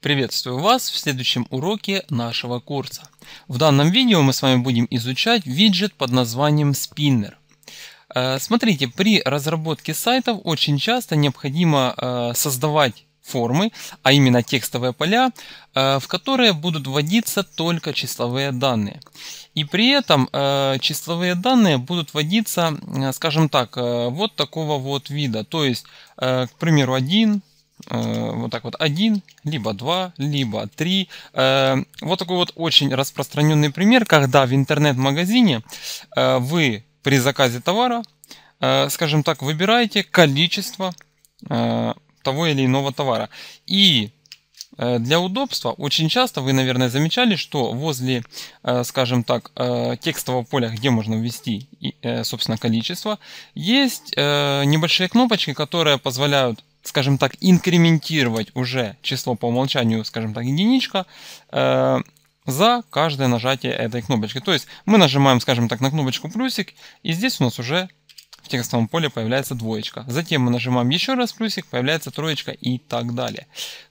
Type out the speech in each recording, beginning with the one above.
Приветствую вас в следующем уроке нашего курса. В данном видео мы с вами будем изучать виджет под названием Spinner. Э, смотрите, при разработке сайтов очень часто необходимо э, создавать формы, а именно текстовые поля, э, в которые будут вводиться только числовые данные. И при этом числовые данные будут вводиться, скажем так, вот такого вот вида. То есть, к примеру, 1, Э, вот так вот один, либо два, либо три. Э, вот такой вот очень распространенный пример, когда в интернет-магазине э, вы при заказе товара, скажем так, выбираете количество того или иного товара. И для удобства очень часто вы, наверное, замечали, что возле, скажем так, текстового поля, где можно ввести, собственно, количество, есть небольшие кнопочки, которые позволяют скажем так, инкрементировать уже число по умолчанию, скажем так, единичка, э, за каждое нажатие этой кнопочки. То есть мы нажимаем, скажем так, на кнопочку плюсик, и здесь у нас уже в текстовом поле появляется двоечка. Затем мы нажимаем еще раз плюсик, появляется троечка и так далее.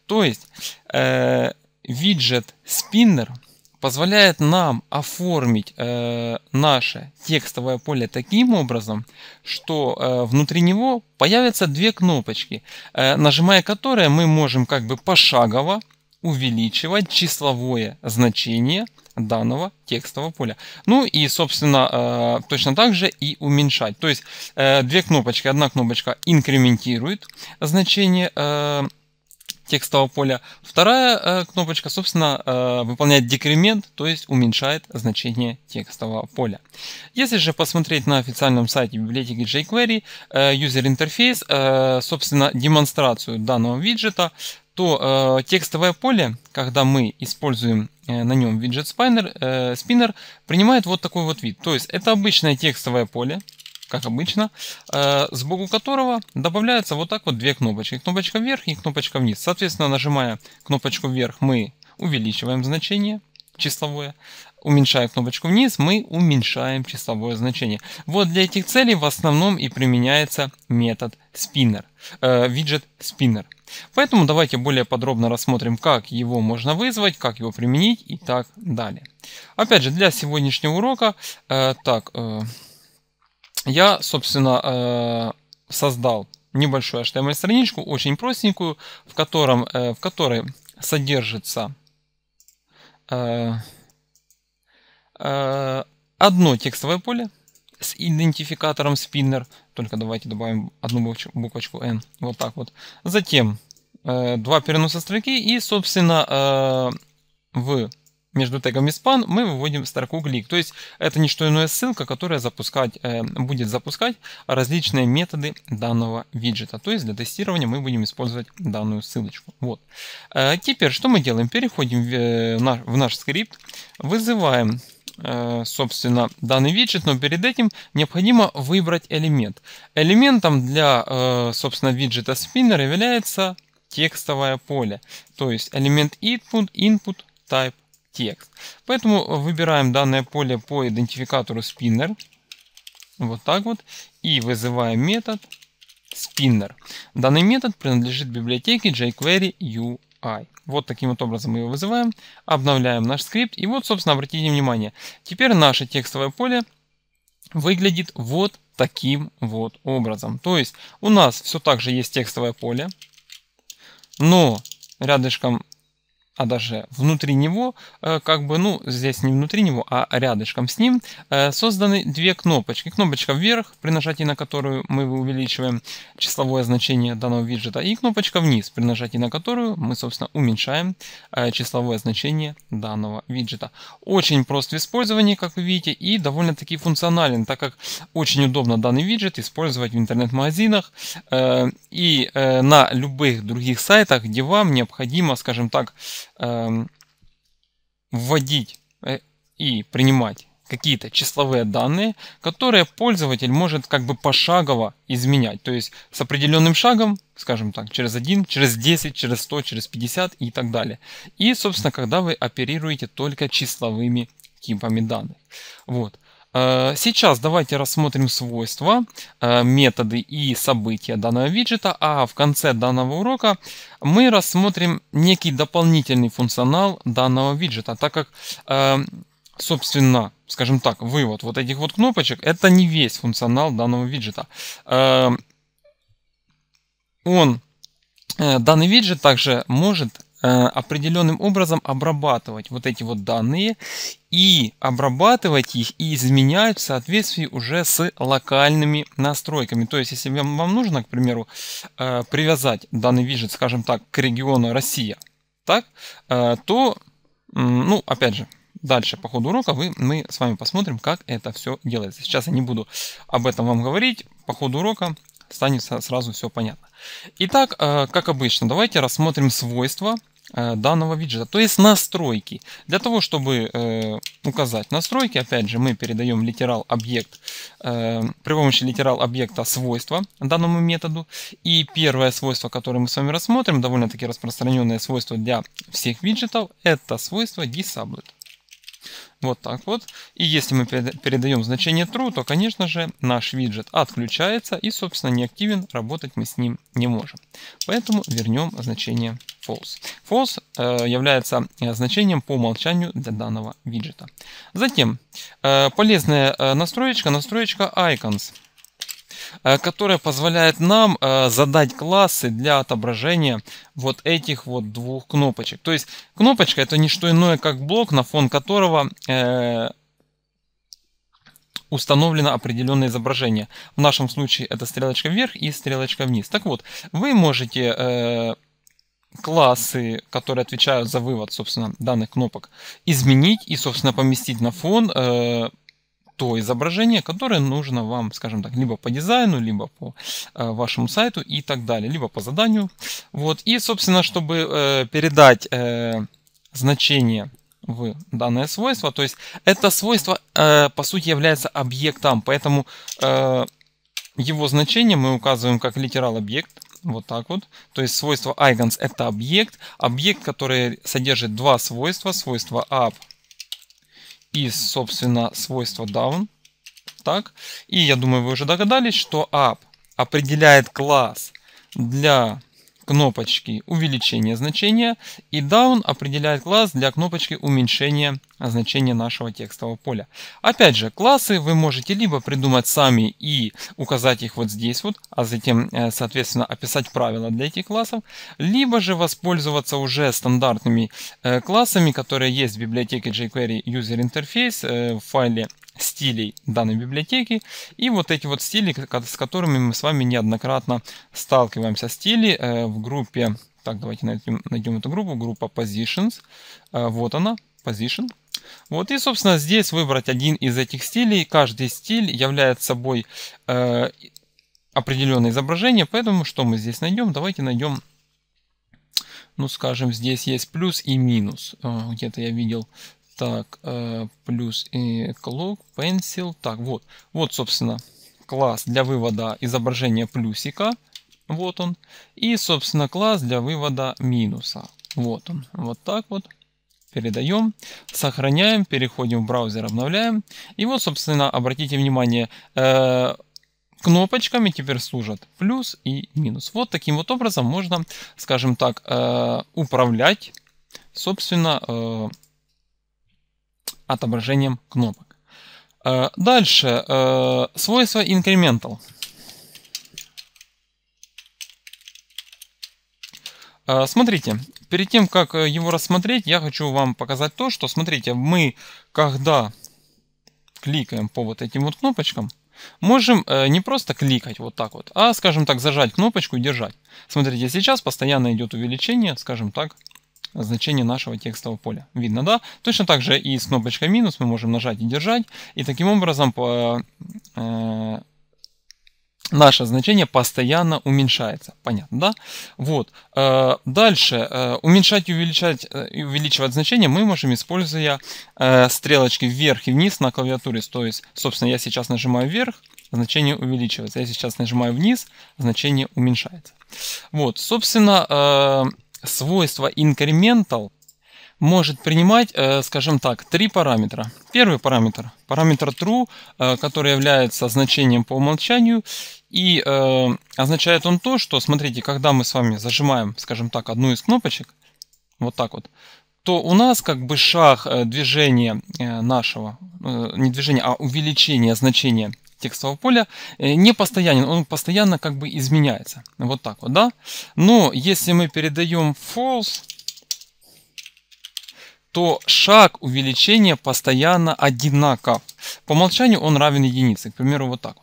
То есть э, виджет Spinner позволяет нам оформить э, наше текстовое поле таким образом, что э, внутри него появятся две кнопочки, э, нажимая которые мы можем как бы пошагово увеличивать числовое значение данного текстового поля. Ну и, собственно, э, точно так же и уменьшать. То есть э, две кнопочки. Одна кнопочка инкрементирует значение э, текстового поля. Вторая э, кнопочка, собственно, э, выполняет декремент, то есть уменьшает значение текстового поля. Если же посмотреть на официальном сайте библиотеки jQuery, э, user interface, собственно, демонстрацию данного виджета, то э, текстовое поле, когда мы используем э, на нем виджет Spinner, э, принимает вот такой вот вид. То есть это обычное текстовое поле, как обычно, э, сбоку которого добавляются вот так вот две кнопочки. Кнопочка вверх и кнопочка вниз. Соответственно, нажимая кнопочку вверх, мы увеличиваем значение числовое. Уменьшая кнопочку вниз, мы уменьшаем числовое значение. Вот для этих целей в основном и применяется метод spinner, э, виджет spinner. Поэтому давайте более подробно рассмотрим, как его можно вызвать, как его применить и так далее. Опять же, для сегодняшнего урока, э, так, э, я, собственно, э, создал небольшую HTML-страничку, очень простенькую, в, котором, э, в которой содержится э, одно текстовое поле с идентификатором spinner. Только давайте добавим одну буквочку n. Вот так вот. Затем два переноса строки и, собственно, в между тегом и span мы выводим строку клик. То есть это не что иное ссылка, которая запускать, э, будет запускать различные методы данного виджета. То есть для тестирования мы будем использовать данную ссылочку. Вот. Э, теперь что мы делаем? Переходим в, э, наш, в наш скрипт, вызываем собственно, данный виджет, но перед этим необходимо выбрать элемент. Элементом для, собственно, виджета spinner является текстовое поле, то есть элемент input, input, type, текст. Поэтому выбираем данное поле по идентификатору spinner. Вот так вот. И вызываем метод spinner. Данный метод принадлежит библиотеке jQuery UI. Вот таким вот образом мы его вызываем. Обновляем наш скрипт. И вот, собственно, обратите внимание. Теперь наше текстовое поле выглядит вот таким вот образом. То есть у нас все так же есть текстовое поле, но рядышком а даже внутри него, э, как бы, ну, здесь не внутри него, а рядышком с ним, э, созданы две кнопочки. Кнопочка вверх, при нажатии на которую мы увеличиваем числовое значение данного виджета, и кнопочка вниз, при нажатии на которую мы, собственно, уменьшаем э, числовое значение данного виджета. Очень прост в использовании, как вы видите, и довольно-таки функционален, так как очень удобно данный виджет использовать в интернет-магазинах и на любых других сайтах, где вам необходимо, скажем так, вводить э, и принимать какие-то числовые данные, которые пользователь может как бы пошагово изменять. То есть с определенным шагом, скажем так, через 1, через 10, через 100, через 50 и так далее. И, собственно, когда вы оперируете только числовыми типами данных. Вот. Э, сейчас давайте рассмотрим свойства, э, методы и события данного виджета, а в конце данного урока мы рассмотрим некий дополнительный функционал данного виджета, так как, э, собственно, скажем так, вывод вот этих вот кнопочек, это не весь функционал данного виджета. Он, данный виджет также может определенным образом обрабатывать вот эти вот данные и обрабатывать их и изменять в соответствии уже с локальными настройками. То есть, если вам нужно, к примеру, э, привязать данный виджет, скажем так, к региону Россия, так, э, то, ну, опять же, дальше по ходу урока вы, мы с вами посмотрим, как это все делается. Сейчас я не буду об этом вам говорить. По ходу урока станет сразу все понятно. Итак, э, как обычно, давайте рассмотрим свойства э, данного виджета, то есть настройки. Для того, чтобы э, указать настройки, опять же, мы передаем литерал объект при помощи литерал объекта свойства данному методу. И первое свойство, которое мы с вами рассмотрим, довольно-таки распространенное свойство для всех виджетов, это свойство disabled. Вот так вот. И если мы передаем значение true, то, конечно же, наш виджет отключается и, собственно, не активен, работать мы с ним не можем. Поэтому вернем значение false. False э, является э, значением по умолчанию для данного виджета. Затем, э, полезная э, настроечка, настроечка icons. Э, которая позволяет нам э, задать классы для отображения вот этих вот двух кнопочек. То есть кнопочка это не что иное, как блок, на фон которого э, установлено определенное изображение. В нашем случае это стрелочка вверх и стрелочка вниз. Так вот, вы можете классы, которые отвечают за вывод, собственно, данных кнопок, изменить и, собственно, поместить на фон то изображение, которое нужно вам, скажем так, либо по дизайну, либо по э, вашему сайту и так далее, либо по заданию. Вот. И, собственно, чтобы э, передать э, значение в данное свойство, то есть это свойство, э, по сути, является объектом, поэтому э, его значение мы указываем как литерал объект, вот так вот. То есть свойство eigens это объект, объект, который содержит два свойства, свойство up и, собственно, свойство down. Так. И я думаю, вы уже догадались, что app определяет класс для кнопочки увеличения значения и down определяет класс для кнопочки уменьшения значения нашего текстового поля. Опять же, классы вы можете либо придумать сами и указать их вот здесь вот, а затем, э, соответственно, описать правила для этих классов, либо же воспользоваться уже стандартными э, классами, которые есть в библиотеке jQuery User Interface э, в файле стилей данной библиотеки. И вот эти вот стили, с которыми мы с вами неоднократно сталкиваемся. Стили э, в группе, так, давайте найдем, найдем эту группу, группа Positions. Э, вот она, Position. Вот, и, собственно, здесь выбрать один из этих стилей. Каждый стиль является собой э, определенное изображение, поэтому что мы здесь найдем? Давайте найдем, ну, скажем, здесь есть плюс и минус. Где-то я видел так, э, плюс и clock, pencil. Так, вот. Вот, собственно, класс для вывода изображения плюсика. Вот он. И, собственно, класс для вывода минуса. Вот он. Вот так вот. Передаем, сохраняем, переходим в браузер, обновляем. И вот, собственно, обратите внимание, э, кнопочками теперь служат плюс и минус. Вот таким вот образом можно, скажем так, э, управлять, собственно, отображением кнопок. Э, дальше, э, свойство incremental. Э, смотрите, перед тем, как его рассмотреть, я хочу вам показать то, что, смотрите, мы, когда кликаем по вот этим вот кнопочкам, можем не просто кликать вот так вот, а, скажем так, зажать кнопочку и держать. Смотрите, сейчас постоянно идет увеличение, скажем так, значение нашего текстового поля. Видно, да? Точно так же и с кнопочкой минус мы можем нажать и держать. И таким образом э, наше значение постоянно уменьшается. Понятно, да? Вот. Э, дальше. Э, уменьшать и увеличать, э, увеличивать значение мы можем, используя стрелочки вверх и вниз на клавиатуре. То есть, собственно, я сейчас нажимаю вверх, значение увеличивается. Я сейчас нажимаю вниз, значение уменьшается. Вот, собственно, свойство incremental может принимать, э, скажем так, три параметра. Первый параметр, параметр true, э, который является значением по умолчанию, и э, означает он то, что, смотрите, когда мы с вами зажимаем, скажем так, одну из кнопочек, вот так вот, то у нас как бы шаг движения нашего, не движения, а увеличения значения текстового поля не постоянен, он постоянно как бы изменяется. Вот так вот, да? Но если мы передаем false, то шаг увеличения постоянно одинаков. По умолчанию он равен единице. К примеру, вот так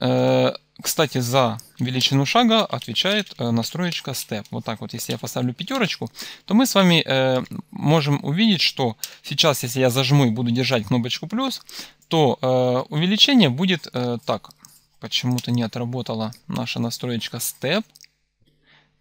вот. Э, кстати, за величину шага отвечает э, настроечка Step. Вот так вот, если я поставлю пятерочку, то мы с вами э, можем увидеть, что сейчас, если я зажму и буду держать кнопочку плюс, то увеличение будет так. Почему-то не отработала наша настроечка Step.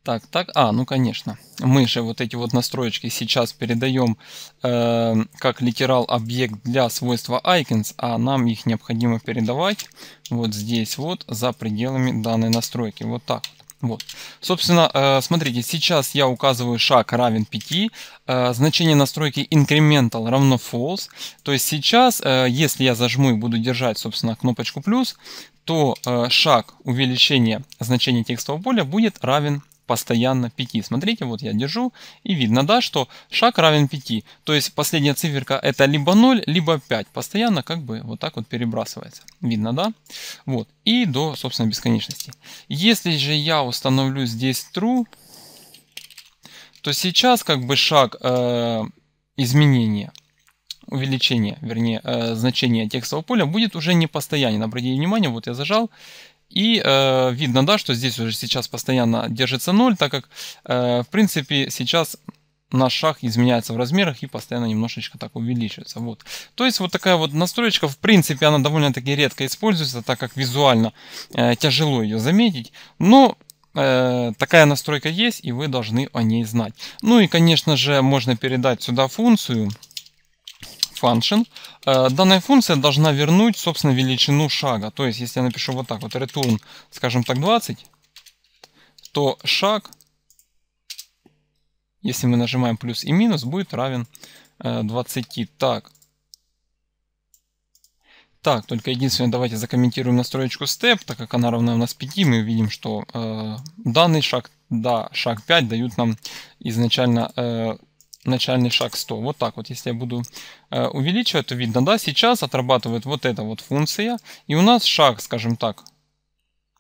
Так, так, а, ну конечно. Мы же вот эти вот настроечки сейчас передаем э, как литерал объект для свойства icons, а нам их необходимо передавать вот здесь вот за пределами данной настройки. Вот так вот. Вот. Собственно, э, смотрите, сейчас я указываю шаг равен 5, э, значение настройки incremental равно false. То есть сейчас, э, если я зажму и буду держать, собственно, кнопочку плюс, то шаг увеличения значения текстового поля будет равен постоянно 5. Смотрите, вот я держу, и видно, да, что шаг равен 5. То есть последняя циферка это либо 0, либо 5. Постоянно как бы вот так вот перебрасывается. Видно, да? Вот. И до, собственно, бесконечности. Если же я установлю здесь true, то сейчас как бы шаг э, изменения увеличения, вернее, э, значения текстового поля будет уже не постоянен. Обратите внимание, вот я зажал, и э, видно, да, что здесь уже сейчас постоянно держится 0, так как, э, в принципе, сейчас наш шаг изменяется в размерах и постоянно немножечко так увеличивается. Вот. То есть вот такая вот настроечка, в принципе, она довольно-таки редко используется, так как визуально э, тяжело ее заметить. Но э, такая настройка есть, и вы должны о ней знать. Ну и, конечно же, можно передать сюда функцию function, э, данная функция должна вернуть, собственно, величину шага. То есть, если я напишу вот так вот, return, скажем так, 20, то шаг, если мы нажимаем плюс и минус, будет равен 20. Э, так, так, только единственное, давайте закомментируем настроечку step, так как она равна у нас 5, мы видим, что э, данный шаг, да, шаг 5 дают нам изначально э, начальный шаг 100. Вот так вот, если я буду э, увеличивать, то видно, да, сейчас отрабатывает вот эта вот функция. И у нас шаг, скажем так,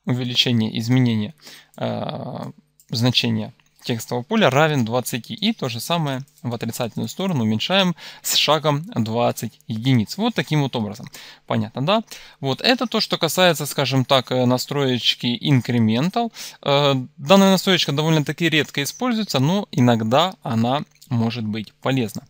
увеличение, изменение э, значения текстового поля равен 20. И то же самое в отрицательную сторону уменьшаем с шагом 20 единиц. Вот таким вот образом. Понятно, да? Вот это то, что касается, скажем так, э, настроечки Incremental. Э, данная настроечка довольно-таки редко используется, но иногда она может быть полезна.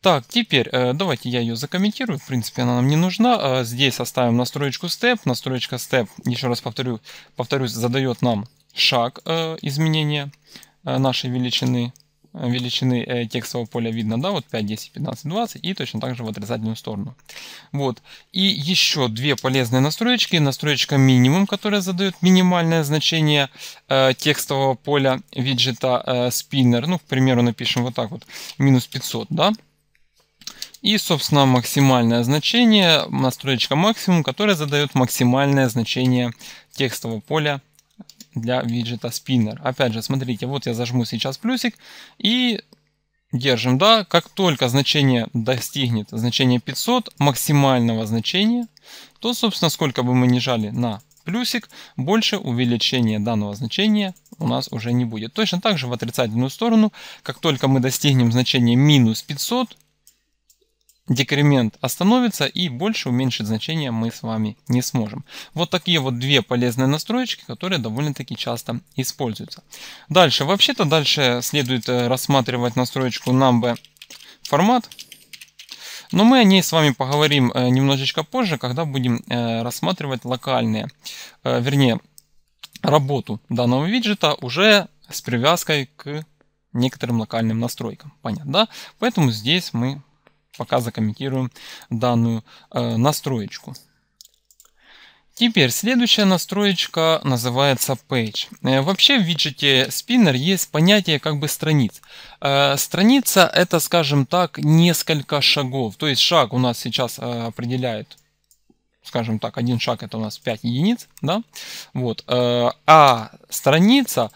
Так, теперь э, давайте я ее закомментирую. В принципе, она нам не нужна. Здесь оставим настроечку Step. Настроечка Step, еще раз повторю, повторюсь, задает нам шаг изменения Э, нашей величины, э, величины э, текстового поля видно, да, вот 5, 10, 15, 20 и точно так же в отрицательную сторону. Вот. И еще две полезные настроечки. Настроечка минимум, которая задает минимальное значение э, текстового поля виджета э. Ну, к примеру, напишем вот так вот, минус 500, да. И, собственно, максимальное значение, настроечка максимум, которая задает максимальное значение текстового поля для виджета Spinner. Опять же, смотрите, вот я зажму сейчас плюсик и держим, да, как только значение достигнет значения 500, максимального значения, то, собственно, сколько бы мы ни жали на плюсик, больше увеличения данного значения у нас уже не будет. Точно так же в отрицательную сторону, как только мы достигнем значения минус 500, декремент остановится и больше уменьшить значение мы с вами не сможем. Вот такие вот две полезные настроечки, которые довольно-таки часто используются. Дальше, вообще-то дальше следует э, рассматривать настроечку number формат. Но мы о ней с вами поговорим э, немножечко позже, когда будем э, рассматривать локальные, вернее, работу данного виджета уже с привязкой к некоторым локальным настройкам. Понятно, да? Поэтому здесь мы пока закомментируем данную э, настроечку. Теперь следующая настроечка называется Page. Э, вообще в виджете Spinner есть понятие как бы страниц. Э, страница это, скажем так, несколько шагов. То есть шаг у нас сейчас э, определяет скажем так, один шаг это у нас 5 единиц, да, вот, а страница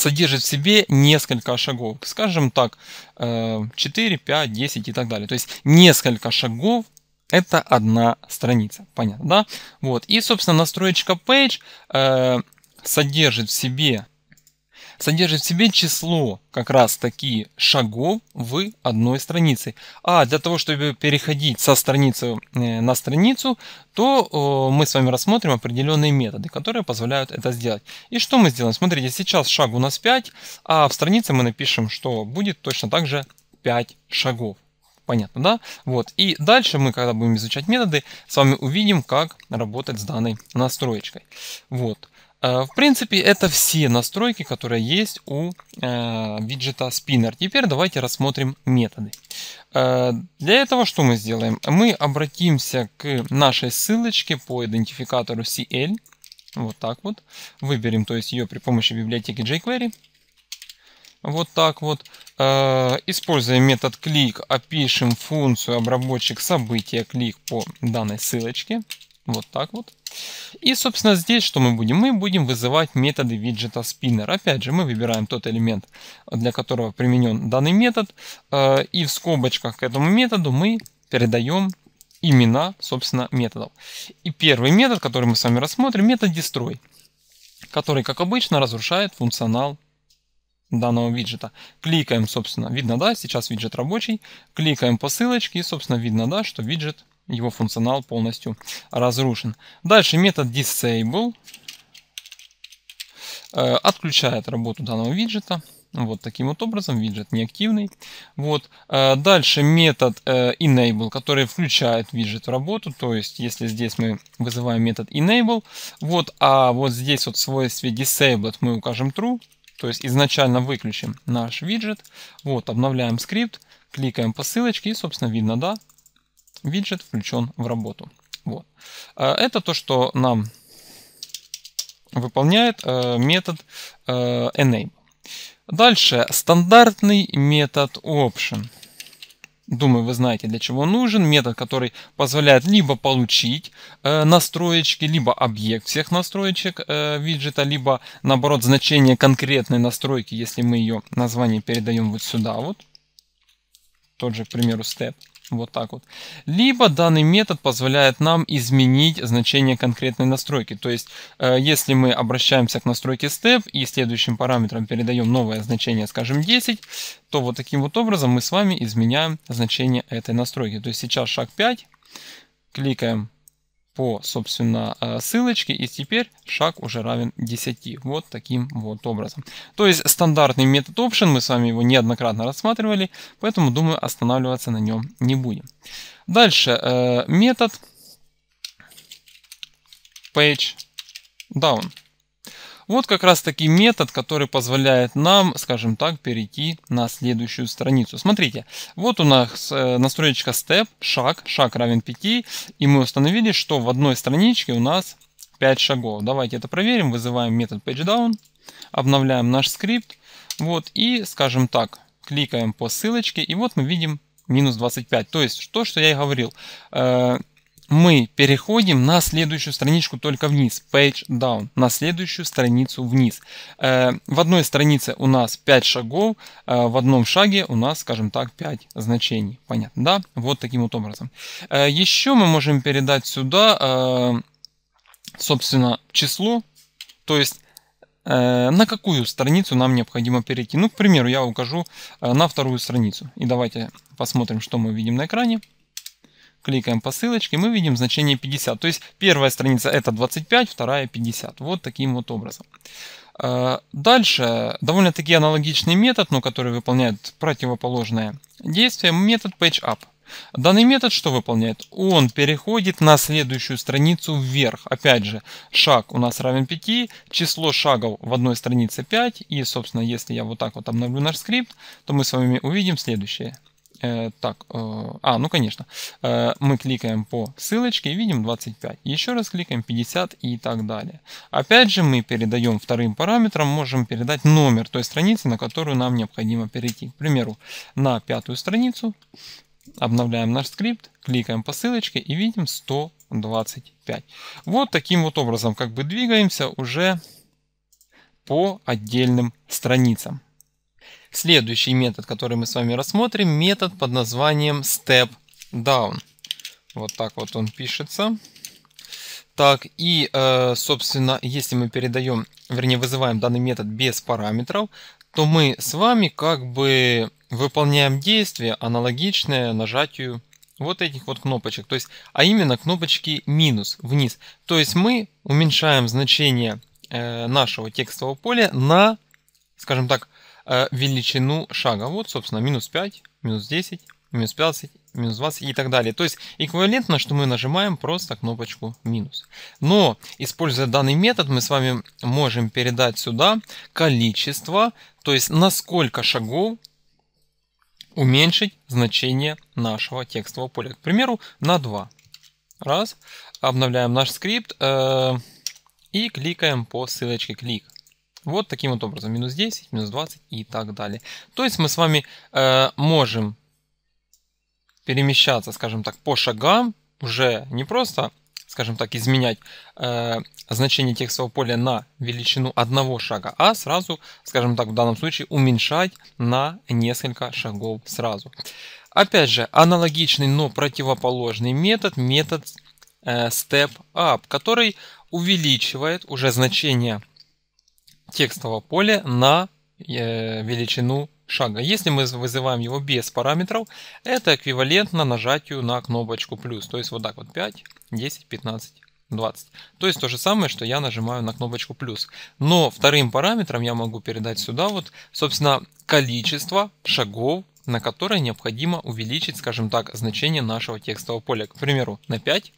содержит в себе несколько шагов, скажем так, 4, 5, 10 и так далее. То есть несколько шагов это одна страница, понятно, да? Вот, и, собственно, настроечка Page э, содержит в себе содержит в себе число как раз таки шагов в одной странице. А для того, чтобы переходить со страницы э, на страницу, то мы с вами рассмотрим определенные методы, которые позволяют это сделать. И что мы сделаем? Смотрите, сейчас шаг у нас 5, а в странице мы напишем, что будет точно так же 5 шагов. Понятно, да? Вот. И дальше мы, когда будем изучать методы, с вами увидим, как работать с данной настроечкой. Вот. Э, в принципе, это все настройки, которые есть у э, виджета Spinner. Теперь давайте рассмотрим методы. Э, для этого что мы сделаем? Мы обратимся к нашей ссылочке по идентификатору CL. Вот так вот. Выберем то есть ее при помощи библиотеки jQuery. Вот так вот. Используя метод клик, опишем функцию обработчик события клик по данной ссылочке. Вот так вот. И, собственно, здесь что мы будем? Мы будем вызывать методы виджета spinner. Опять же, мы выбираем тот элемент, для которого применен данный метод. Э, и в скобочках к этому методу мы передаем имена, собственно, методов. И первый метод, который мы с вами рассмотрим, метод destroy, который, как обычно, разрушает функционал данного виджета. Кликаем, собственно, видно, да, сейчас виджет рабочий. Кликаем по ссылочке и, собственно, видно, да, что виджет, его функционал полностью разрушен. Дальше метод disable э, отключает работу данного виджета. Вот таким вот образом, виджет неактивный. Вот. Э, дальше метод э, enable, который включает виджет в работу. То есть, если здесь мы вызываем метод enable, вот, а вот здесь вот в свойстве disabled мы укажем true, то есть изначально выключим наш виджет. Вот, обновляем скрипт, кликаем по ссылочке и, собственно, видно, да, виджет включен в работу. Вот. А, это то, что нам выполняет э, метод э, enable. Дальше стандартный метод option. Думаю, вы знаете, для чего нужен. Метод, который позволяет либо получить э, настроечки, либо объект всех настроечек э, виджета, либо, наоборот, значение конкретной настройки, если мы ее название передаем вот сюда вот. Тот же, к примеру, step. Вот так вот. Либо данный метод позволяет нам изменить значение конкретной настройки. То есть, э, если мы обращаемся к настройке step и следующим параметром передаем новое значение, скажем 10, то вот таким вот образом мы с вами изменяем значение этой настройки. То есть сейчас шаг 5, кликаем по, собственно, э, ссылочке, и теперь шаг уже равен 10. Вот таким вот образом. То есть стандартный метод option, мы с вами его неоднократно рассматривали, поэтому, думаю, останавливаться на нем не будем. Дальше э, метод page down. Вот как раз таки метод, который позволяет нам, скажем так, перейти на следующую страницу. Смотрите, вот у нас э, настроечка step, шаг, шаг равен 5, и мы установили, что в одной страничке у нас 5 шагов. Давайте это проверим, вызываем метод pageDown, обновляем наш скрипт, вот, и, скажем так, кликаем по ссылочке, и вот мы видим минус 25. То есть то, что я и говорил. Мы переходим на следующую страничку только вниз, page down, на следующую страницу вниз. Э, в одной странице у нас 5 шагов, э, в одном шаге у нас, скажем так, 5 значений. Понятно, да? Вот таким вот образом. Э, еще мы можем передать сюда, собственно, число, то есть на какую страницу нам необходимо перейти. Ну, к примеру, я укажу на вторую страницу. И давайте посмотрим, что мы видим на экране кликаем по ссылочке, мы видим значение 50. То есть первая страница это 25, вторая 50. Вот таким вот образом. А, дальше довольно-таки аналогичный метод, но который выполняет противоположное действие, метод PageUp. Данный метод что выполняет? Он переходит на следующую страницу вверх. Опять же, шаг у нас равен 5, число шагов в одной странице 5. И, собственно, если я вот так вот обновлю наш скрипт, то мы с вами увидим следующее. Э, так, э, а, ну конечно, э, мы кликаем по ссылочке и видим 25. Еще раз кликаем 50 и так далее. Опять же мы передаем вторым параметрам, можем передать номер той страницы, на которую нам необходимо перейти. К примеру, на пятую страницу обновляем наш скрипт, кликаем по ссылочке и видим 125. Вот таким вот образом как бы двигаемся уже по отдельным страницам. Следующий метод, который мы с вами рассмотрим, метод под названием step down. Вот так вот он пишется. Так, и, э, собственно, если мы передаем, вернее, вызываем данный метод без параметров, то мы с вами как бы выполняем действие аналогичное нажатию вот этих вот кнопочек, то есть, а именно кнопочки минус вниз. То есть мы уменьшаем значение э, нашего текстового поля на, скажем так, величину шага. Вот, собственно, минус 5, минус 10, минус 15, минус 20 и так далее. То есть эквивалентно, что мы нажимаем просто кнопочку минус. Но, используя данный метод, мы с вами можем передать сюда количество, то есть на сколько шагов уменьшить значение нашего текстового поля. К примеру, на 2. Раз. Обновляем наш скрипт э, и кликаем по ссылочке клик. Вот таким вот образом. Минус 10, минус 20 и так далее. То есть мы с вами э, можем перемещаться, скажем так, по шагам, уже не просто, скажем так, изменять э, значение текстового поля на величину одного шага, а сразу, скажем так, в данном случае уменьшать на несколько шагов сразу. Опять же, аналогичный, но противоположный метод, метод э, Step Up, который увеличивает уже значение текстового поля на э, величину шага. Если мы вызываем его без параметров, это эквивалентно нажатию на кнопочку плюс. То есть вот так вот 5, 10, 15, 20. То есть то же самое, что я нажимаю на кнопочку плюс. Но вторым параметром я могу передать сюда вот, собственно, количество шагов, на которые необходимо увеличить, скажем так, значение нашего текстового поля. К примеру, на 5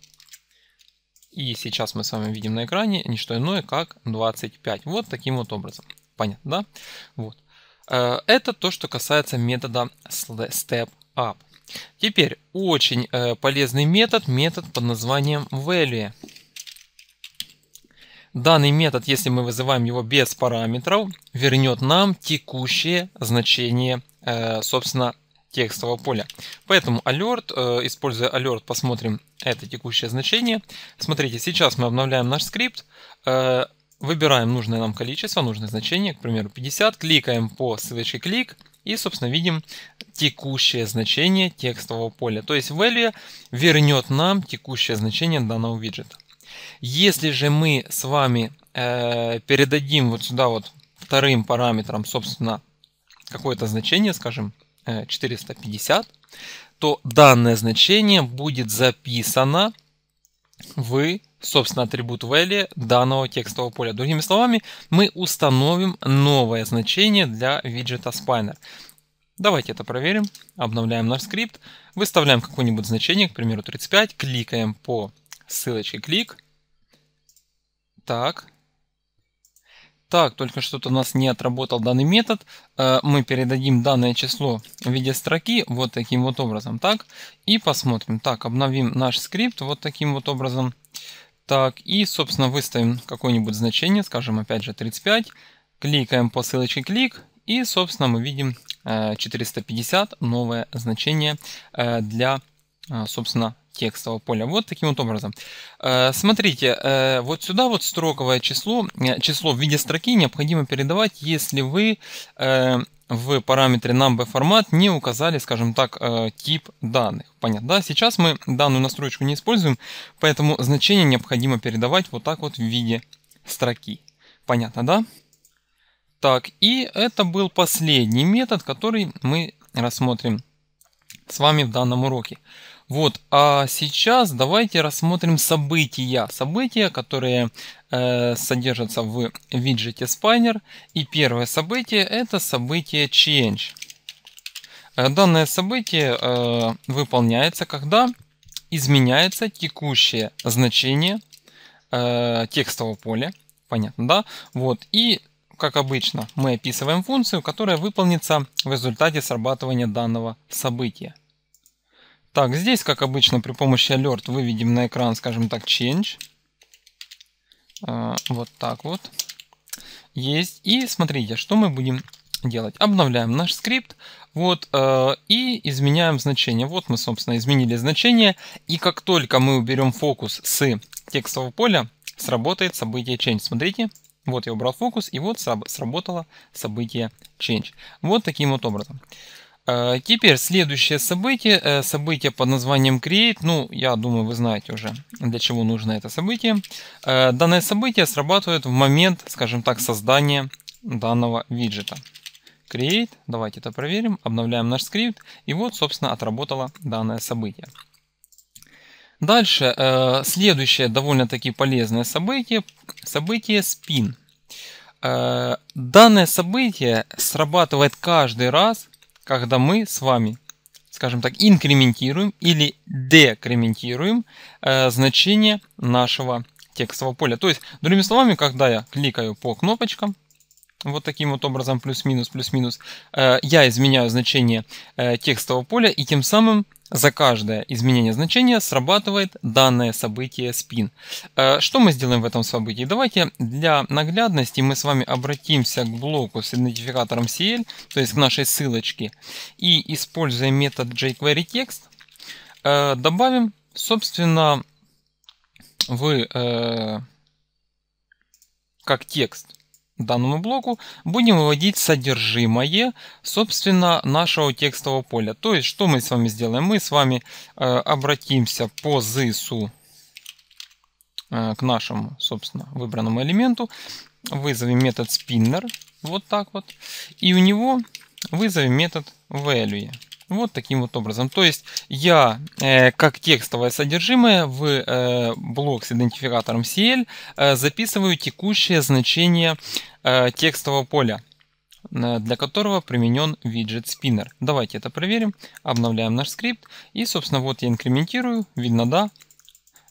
и сейчас мы с вами видим на экране не что иное, как 25. Вот таким вот образом. Понятно, да? Вот. Э, это то, что касается метода Step Up. Теперь очень э, полезный метод, метод под названием Value. Данный метод, если мы вызываем его без параметров, вернет нам текущее значение, э, собственно, текстового поля. Поэтому alert, э, используя alert, посмотрим это текущее значение. Смотрите, сейчас мы обновляем наш скрипт, э, выбираем нужное нам количество, нужное значение, к примеру 50, кликаем по ссылочке клик и, собственно, видим текущее значение текстового поля. То есть value вернет нам текущее значение данного виджета. Если же мы с вами э, передадим вот сюда вот вторым параметром, собственно, какое-то значение, скажем, 450, э, то данное значение будет записано в, собственно, атрибут value данного текстового поля. Другими словами, мы установим новое значение для виджета Spiner. Давайте это проверим. Обновляем наш скрипт. Выставляем какое-нибудь значение, к примеру, 35. Кликаем по ссылочке клик. Так, так, только что-то у нас не отработал данный метод. Э, мы передадим данное число в виде строки вот таким вот образом. Так, и посмотрим. Так, обновим наш скрипт вот таким вот образом. Так, и, собственно, выставим какое-нибудь значение, скажем, опять же 35. Кликаем по ссылочке клик. И, собственно, мы видим 450 э, новое значение э, для, собственно, текстового поля. Вот таким вот образом. Э, смотрите, э, вот сюда вот строковое число, э, число в виде строки необходимо передавать, если вы в параметре формат не указали, скажем так, тип данных. Понятно, да? Сейчас мы данную настройку не используем, поэтому значение необходимо передавать вот так вот в виде строки. Понятно, да? Так, и это был последний метод, который мы рассмотрим с вами в данном уроке. Вот, а сейчас давайте рассмотрим события. События, которые э, содержатся в виджете Spiner. И первое событие это событие Change. Э, данное событие э, выполняется, когда изменяется текущее значение э, текстового поля. Понятно, да? Вот. И как обычно, мы описываем функцию, которая выполнится в результате срабатывания данного события. Так, здесь, как обычно, при помощи alert выведем на экран, скажем так, change. А, вот так вот. Есть. И смотрите, что мы будем делать. Обновляем наш скрипт. Вот, э, и изменяем значение. Вот мы, собственно, изменили значение. И как только мы уберем фокус с текстового поля, сработает событие change. Смотрите, вот я убрал фокус, и вот сработало событие change. Вот таким вот образом. Э, теперь следующее событие, э, событие под названием create. Ну, я думаю, вы знаете уже, для чего нужно это событие. Э, данное событие срабатывает в момент, скажем так, создания данного виджета. Create, давайте это проверим, обновляем наш скрипт, и вот, собственно, отработало данное событие. Дальше, следующее довольно-таки полезное событие, событие spin. Данное событие срабатывает каждый раз, когда мы с вами, скажем так, инкрементируем или декрементируем э, значение нашего текстового поля. То есть, другими словами, когда я кликаю по кнопочкам, вот таким вот образом, плюс-минус, плюс-минус, э, я изменяю значение э, текстового поля, и тем самым за каждое изменение значения срабатывает данное событие spin. Э, что мы сделаем в этом событии? Давайте для наглядности мы с вами обратимся к блоку с идентификатором CL, то есть к нашей ссылочке, и используя метод jQueryText, добавим, собственно, в как текст данному блоку будем выводить содержимое, собственно, нашего текстового поля. То есть, что мы с вами сделаем? Мы с вами э, обратимся по ZIS э, к нашему, собственно, выбранному элементу, вызовем метод spinner, вот так вот, и у него вызовем метод value. Вот таким вот образом. То есть я э, как текстовое содержимое в э, блок с идентификатором CL э, записываю текущее значение э, текстового поля э, для которого применен виджет spinner. Давайте это проверим. Обновляем наш скрипт. И, собственно, вот я инкрементирую. Видно, да,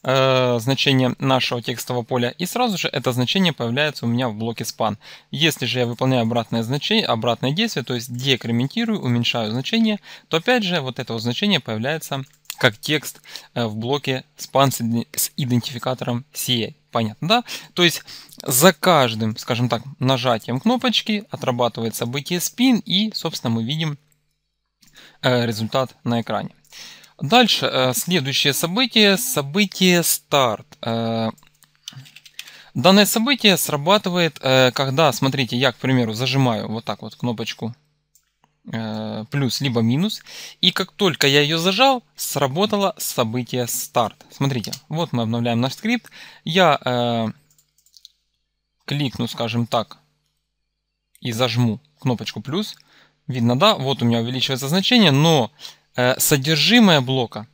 э, значение нашего текстового поля, и сразу же это значение появляется у меня в блоке span. Если же я выполняю обратное, значение, обратное действие, то есть декрементирую, уменьшаю значение, то опять же вот это вот значение появляется как текст э, в блоке span с идентификатором CA. Понятно, да? То есть за каждым, скажем так, нажатием кнопочки отрабатывает событие spin и, собственно, мы видим э, результат на экране. Дальше, э, следующее событие, событие старт. Э, данное событие срабатывает, э, когда, смотрите, я, к примеру, зажимаю вот так вот кнопочку плюс либо минус, и как только я ее зажал, сработало событие старт. Смотрите, вот мы обновляем наш скрипт. Я кликну, скажем так, и зажму кнопочку плюс. Видно, да, вот у меня увеличивается значение, но содержимое блока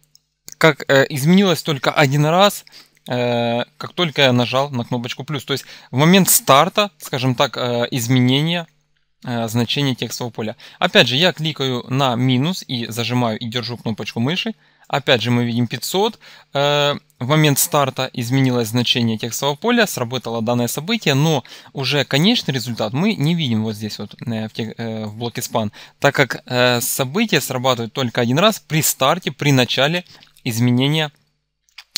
как э, изменилось только один раз, э, как только я нажал на кнопочку плюс. То есть в момент старта, скажем так, изменения значения текстового поля. Опять же, я кликаю на минус и зажимаю и держу кнопочку мыши. Опять же мы видим 500. Э, в момент старта изменилось значение текстового поля, сработало данное событие, но уже конечный результат мы не видим вот здесь вот э, в, э, в блоке span, так как событие срабатывает только один раз при старте, при начале изменения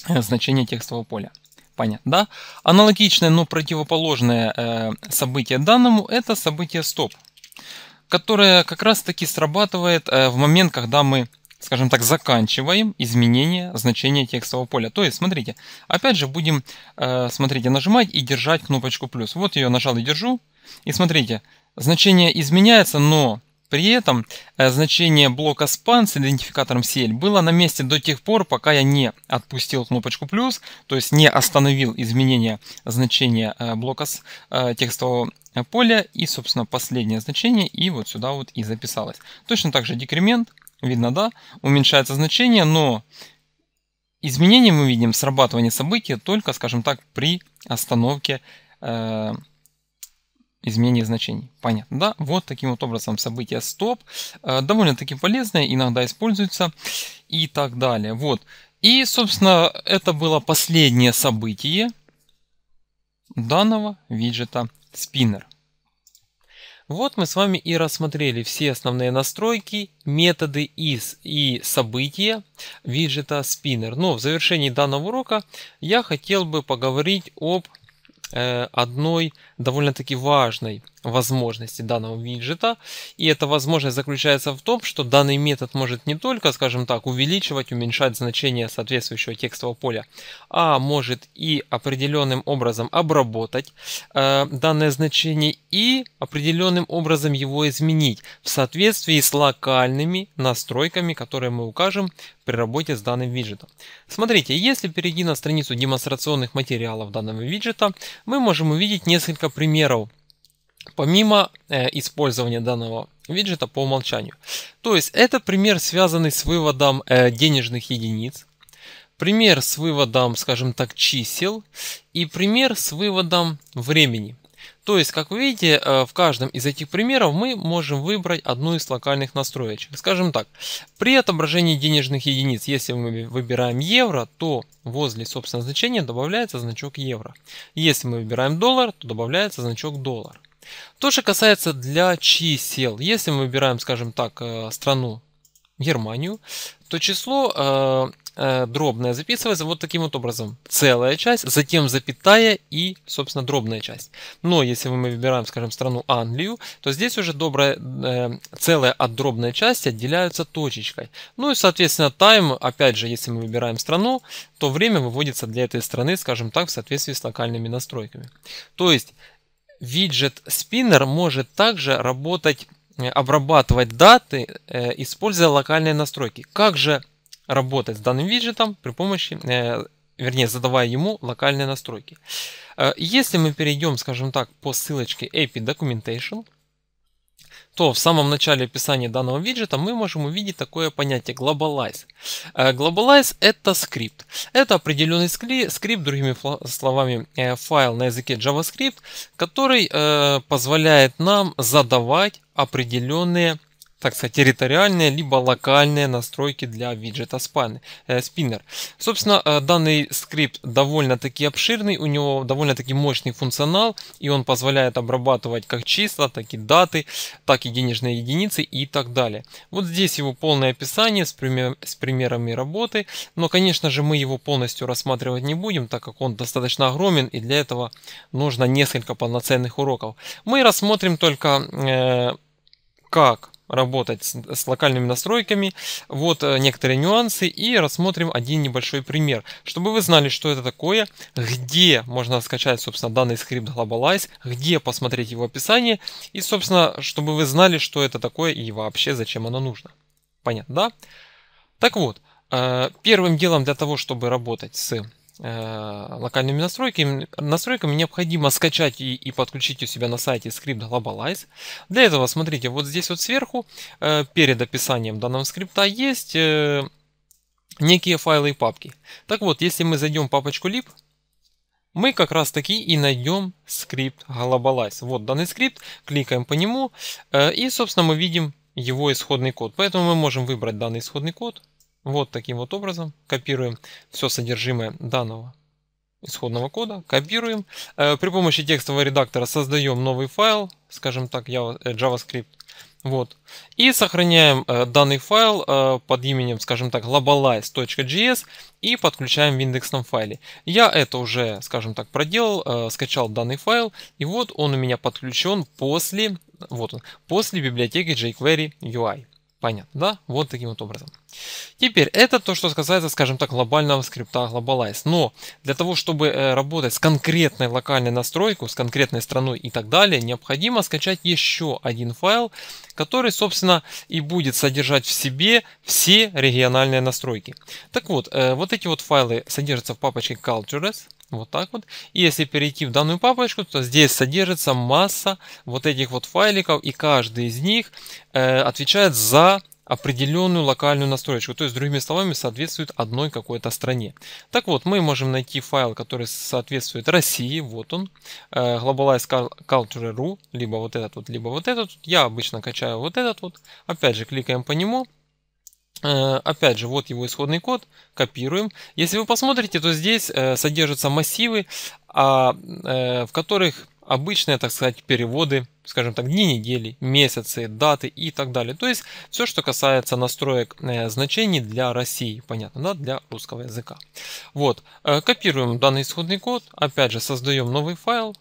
значения текстового поля. Понятно, да? Аналогичное, но противоположное событие данному это событие стоп, которое как раз таки срабатывает в момент, когда мы скажем так, заканчиваем изменение значения текстового поля. То есть, смотрите, опять же будем, э, смотрите, нажимать и держать кнопочку плюс. Вот ее нажал и держу. И смотрите, значение изменяется, но при этом э, значение блока span с идентификатором CL было на месте до тех пор, пока я не отпустил кнопочку плюс, то есть не остановил изменение значения э, блока текстового поля и, собственно, последнее значение и вот сюда вот и записалось. Точно так же декремент Видно, да? Уменьшается значение, но изменения мы видим срабатывание события только, скажем так, при остановке э, изменения значений. Понятно, да? Вот таким вот образом событие стоп. Э, Довольно-таки полезное, иногда используется и так далее. Вот. И, собственно, это было последнее событие данного виджета Spinner. Вот мы с вами и рассмотрели все основные настройки, методы из и события виджета Spinner. Но в завершении данного урока я хотел бы поговорить об Э, одной довольно-таки важной возможности данного виджета. И эта возможность заключается в том, что данный метод может не только, скажем так, увеличивать, уменьшать значение соответствующего текстового поля, а может и определенным образом обработать э, данное значение и определенным образом его изменить в соответствии с локальными настройками, которые мы укажем при работе с данным виджетом. Смотрите, если перейти на страницу демонстрационных материалов данного виджета, мы можем увидеть несколько примеров помимо э, использования данного виджета по умолчанию. То есть это пример, связанный с выводом э, денежных единиц, пример с выводом, скажем так, чисел и пример с выводом времени. То есть, как вы видите, э, в каждом из этих примеров мы можем выбрать одну из локальных настроечек. Скажем так, при отображении денежных единиц, если мы выбираем евро, то возле собственного значения добавляется значок евро. Если мы выбираем доллар, то добавляется значок доллар. То же касается для чисел. Если мы выбираем, скажем так, э, страну Германию, то число э, Э, дробная записывается вот таким вот образом. Целая часть, затем запятая и, собственно, дробная часть. Но если мы выбираем, скажем, страну Англию, то здесь уже добрая, э, целая от дробной части отделяются точечкой. Ну и, соответственно, time, опять же, если мы выбираем страну, то время выводится для этой страны, скажем так, в соответствии с локальными настройками. То есть, виджет Spinner может также работать, э, обрабатывать даты, э, используя локальные настройки. Как же работать с данным виджетом при помощи, э, вернее, задавая ему локальные настройки. Если мы перейдем, скажем так, по ссылочке API Documentation, то в самом начале описания данного виджета мы можем увидеть такое понятие Globalize. Э, Globalize это скрипт. Это определенный скрипт, другими словами, файл на языке JavaScript, который позволяет нам задавать определенные так сказать, территориальные, либо локальные настройки для виджета. Э, Собственно, э, данный скрипт довольно-таки обширный, у него довольно-таки мощный функционал, и он позволяет обрабатывать как числа, так и даты, так и денежные единицы и так далее. Вот здесь его полное описание с, пример, с примерами работы, но, конечно же, мы его полностью рассматривать не будем, так как он достаточно огромен, и для этого нужно несколько полноценных уроков. Мы рассмотрим только, э, как работать с, с локальными настройками. Вот э, некоторые нюансы и рассмотрим один небольшой пример, чтобы вы знали, что это такое, где можно скачать, собственно, данный скрипт Globalize, где посмотреть его описание и, собственно, чтобы вы знали, что это такое и вообще зачем оно нужно. Понятно, да? Так вот, э, первым делом для того, чтобы работать с локальными настройками, настройками необходимо скачать и, и подключить у себя на сайте скрипт Globalize. Для этого, смотрите, вот здесь вот сверху, э, перед описанием данного скрипта есть э, некие файлы и папки. Так вот, если мы зайдем в папочку lib, мы как раз таки и найдем скрипт Globalize. Вот данный скрипт, кликаем по нему и, собственно, мы видим его исходный код. Поэтому мы можем выбрать данный исходный код. Вот таким вот образом копируем все содержимое данного исходного кода, копируем. Э, при помощи текстового редактора создаем новый файл, скажем так, э, JavaScript. Вот. И сохраняем э, данный файл под именем, скажем так, globalize.js и подключаем в индексном файле. Я это уже, скажем так, проделал, скачал данный файл, и вот он у меня подключен после, вот он, после библиотеки jQuery UI. Понятно, да? Вот таким вот образом. Теперь, это то, что касается, скажем так, глобального скрипта Globalize. Но для того, чтобы э, работать с конкретной локальной настройкой, с конкретной страной и так далее, необходимо скачать еще один файл, который, собственно, и будет содержать в себе все региональные настройки. Так вот, э, вот эти вот файлы содержатся в папочке Cultures. Вот так вот. И если перейти в данную папочку, то здесь содержится масса вот этих вот файликов, и каждый из них э, отвечает за определенную локальную настроечку, то есть, другими словами, соответствует одной какой-то стране. Так вот, мы можем найти файл, который соответствует России, вот он, э, globalize culture.ru, либо вот этот вот, либо вот этот. Я обычно качаю вот этот вот, опять же, кликаем по нему, Э, опять же, вот его исходный код, копируем. Если вы посмотрите, то здесь э, содержатся массивы, а, в которых обычные, так сказать, переводы, скажем так, дни недели, месяцы, даты и так далее. То есть все, что касается настроек э, значений для России, понятно, да, для русского языка. Вот, э, копируем данный исходный код, опять же создаем новый файл,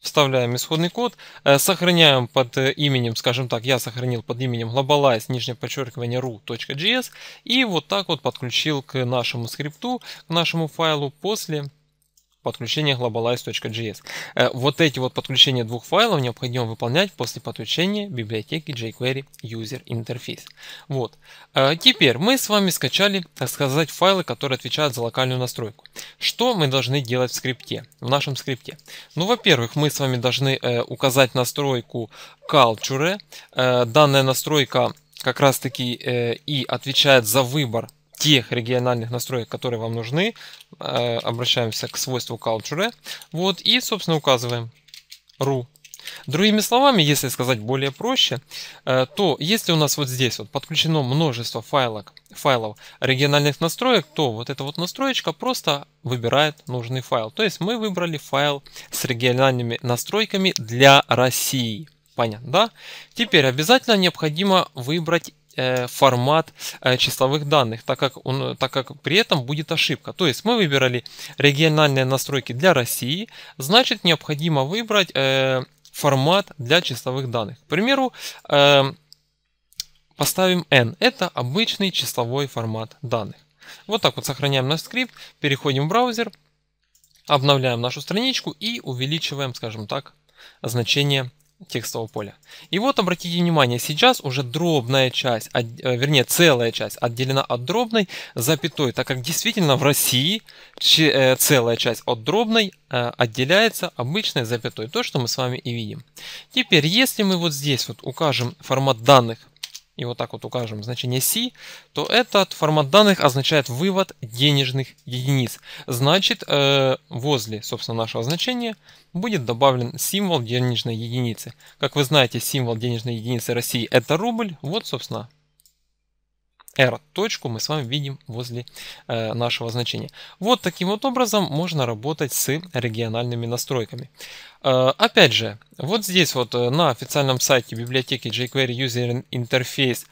вставляем исходный код, э, сохраняем под именем, скажем так, я сохранил под именем globalize, нижнее подчеркивание ru.js и вот так вот подключил к нашему скрипту, к нашему файлу после подключения globalize.js. Э, вот эти вот подключения двух файлов необходимо выполнять после подключения библиотеки jQuery User Interface. Вот. Э, теперь мы с вами скачали, так сказать, файлы, которые отвечают за локальную настройку. Что мы должны делать в скрипте, в нашем скрипте? Ну, во-первых, мы с вами должны э, указать настройку culture. Данная настройка как раз таки и отвечает за выбор тех региональных настроек, которые вам нужны. Э, обращаемся к свойству culture. Вот, и, собственно, указываем ru. Другими словами, если сказать более проще, э, то если у нас вот здесь вот подключено множество файлов, файлов региональных настроек, то вот эта вот настроечка просто выбирает нужный файл. То есть мы выбрали файл с региональными настройками для России. Понятно, да? Теперь обязательно необходимо выбрать формат э, числовых данных, так как, он, так как при этом будет ошибка. То есть мы выбирали региональные настройки для России, значит необходимо выбрать э, формат для числовых данных. К примеру, поставим n. Это обычный числовой формат данных. Вот так вот сохраняем наш скрипт, переходим в браузер, обновляем нашу страничку и увеличиваем, скажем так, значение текстового поля. И вот обратите внимание, сейчас уже дробная часть, э, вернее целая часть отделена от дробной запятой, так как действительно в России э, целая часть от дробной э, отделяется обычной запятой, то что мы с вами и видим. Теперь, если мы вот здесь вот укажем формат данных и вот так вот укажем значение C, то этот формат данных означает вывод денежных единиц. Значит, э, возле, собственно, нашего значения будет добавлен символ денежной единицы. Как вы знаете, символ денежной единицы России это рубль. Вот, собственно, R точку мы с вами видим возле э, нашего значения. Вот таким вот образом можно работать с региональными настройками. Э, опять же, вот здесь вот э, на официальном сайте библиотеки jQuery User Interface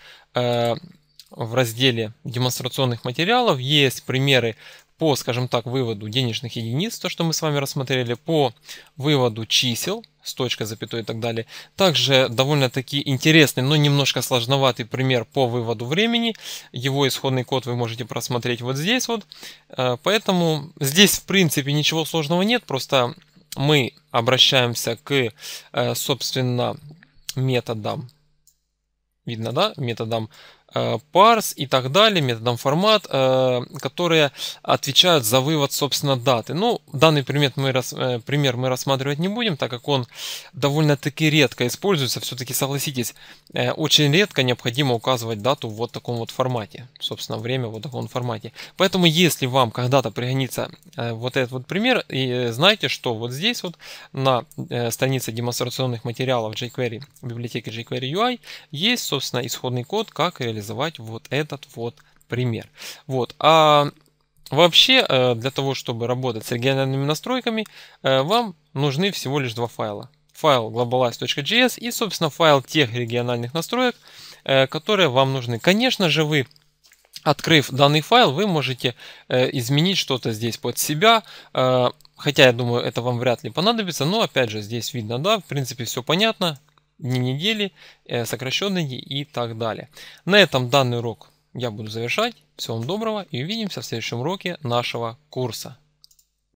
в разделе демонстрационных материалов есть примеры по, скажем так, выводу денежных единиц, то, что мы с вами рассмотрели, по выводу чисел, с точкой, запятой и так далее. Также довольно-таки интересный, но немножко сложноватый пример по выводу времени. Его исходный код вы можете просмотреть вот здесь вот. Э, поэтому здесь, в принципе, ничего сложного нет, просто мы обращаемся к, э, собственно, методам видно, да, методом Э, парс и так далее, методом формат, э, которые отвечают за вывод, собственно, даты. Ну, данный пример мы, э, пример мы рассматривать не будем, так как он довольно-таки редко используется. Все-таки, согласитесь, очень редко необходимо указывать дату в вот таком вот формате. Собственно, время в вот таком формате. Поэтому, если вам когда-то пригодится вот этот вот пример, и знайте, что вот здесь вот на странице демонстрационных материалов jQuery, библиотеки jQuery UI, есть, собственно, исходный код, как реализовать реализовать вот этот вот пример. Вот. А вообще, э, для того, чтобы работать с региональными настройками, э, вам нужны всего лишь два файла. Файл globalize.js и, собственно, файл тех региональных настроек, э, которые вам нужны. Конечно же, вы Открыв данный файл, вы можете изменить что-то здесь под себя, хотя я думаю, это вам вряд ли понадобится, но опять же, здесь видно, да, в принципе, все понятно, дни недели, э, сокращенные и так далее. На этом данный урок я буду завершать. Всего вам доброго и увидимся в следующем уроке нашего курса.